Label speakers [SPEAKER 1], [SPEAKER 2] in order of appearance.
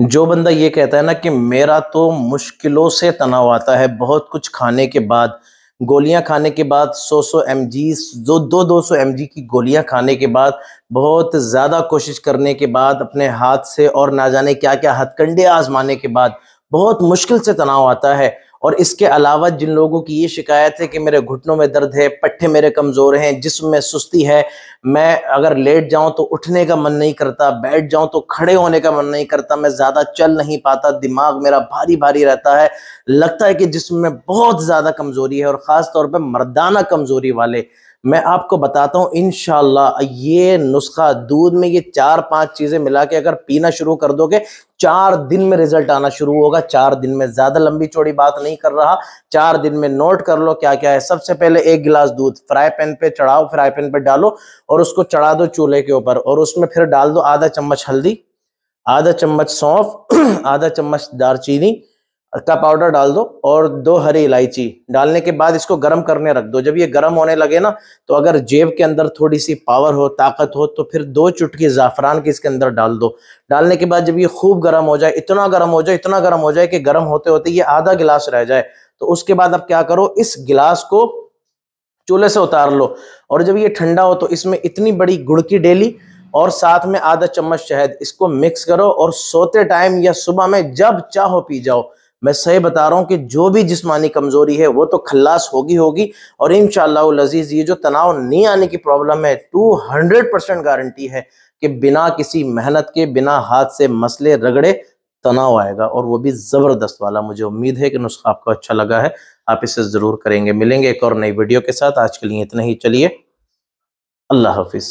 [SPEAKER 1] जो बंदा ये कहता है ना कि मेरा तो मुश्किलों से तनाव आता है, बहुत कुछ खाने के बाद, गोलियाँ खाने के बाद 100 सौ एम जो दो दो सौ एम की गोलियाँ खाने के बाद, बहुत ज़्यादा कोशिश करने के बाद, अपने हाथ से और ना जाने क्या क्या हथकंडे आजमाने के बाद, बहुत मुश्किल से तनाव आता है। और इसके अलावा जिन लोगों की ये शिकायत है कि मेरे घुटनों में दर्द है पट्टे मेरे कमज़ोर हैं, जिसम में सुस्ती है, मैं अगर लेट जाऊँ तो उठने का मन नहीं करता, बैठ जाऊँ तो खड़े होने का मन नहीं करता, मैं ज़्यादा चल नहीं पाता, दिमाग मेरा भारी भारी रहता है, लगता है कि जिसम में बहुत ज़्यादा कमज़ोरी है और ख़ास तौर पर मर्दाना कमज़ोरी वाले मैं आपको बताता हूँ इनशाला ये नुस्खा दूध में ये चार पाँच चीज़ें मिला के अगर पीना शुरू कर दोगे, चार दिन में रिज़ल्ट आना शुरू होगा। चार दिन में ज़्यादा लंबी चौड़ी बात नहीं कर रहा। चार दिन में नोट कर लो क्या क्या है। सबसे पहले एक गिलास दूध, फ्राई पैन पे चढ़ाओ, फ्राई पैन पे डालो और उसको चढ़ा दो चूल्हे के ऊपर और उसमें फिर डाल दो आधा चम्मच हल्दी, आधा चम्मच सौंफ, आधा चम्मच दारचीनी का पाउडर डाल दो और दो हरी इलायची। डालने के बाद इसको गर्म करने रख दो। जब ये गर्म होने लगे ना तो अगर जेब के अंदर थोड़ी सी पावर हो, ताकत हो तो फिर दो चुटकी ज़ाफ़रान की इसके अंदर डाल दो। डालने के बाद जब ये खूब गर्म हो जाए, इतना गर्म हो जाए, इतना गर्म हो जाए कि गर्म होते होते ये आधा गिलास रह जाए तो उसके बाद अब क्या करो, इस गिलास को चूल्हे से उतार लो। और जब ये ठंडा हो तो इसमें इतनी बड़ी गुड़ की डेली और साथ में आधा चम्मच शहद। इसको मिक्स करो और सोते टाइम या सुबह में जब चाहो पी जाओ। मैं सही बता रहा हूँ कि जो भी जिस्मानी कमज़ोरी है, वो तो खल्लास होगी होगी। और इन लजीज, ये जो तनाव नहीं आने की प्रॉब्लम है टू हंड्रेड परसेंट गारंटी है कि बिना किसी मेहनत के, बिना हाथ से मसले रगड़े तनाव आएगा। और वो भी ज़बरदस्त वाला, मुझे उम्मीद है कि नुस्खा आपको अच्छा लगा है। आप इसे ज़रूर करेंगे। मिलेंगे एक और नई वीडियो के साथ। आज के लिए इतना ही। चलिए, अल्लाह हाफिज़।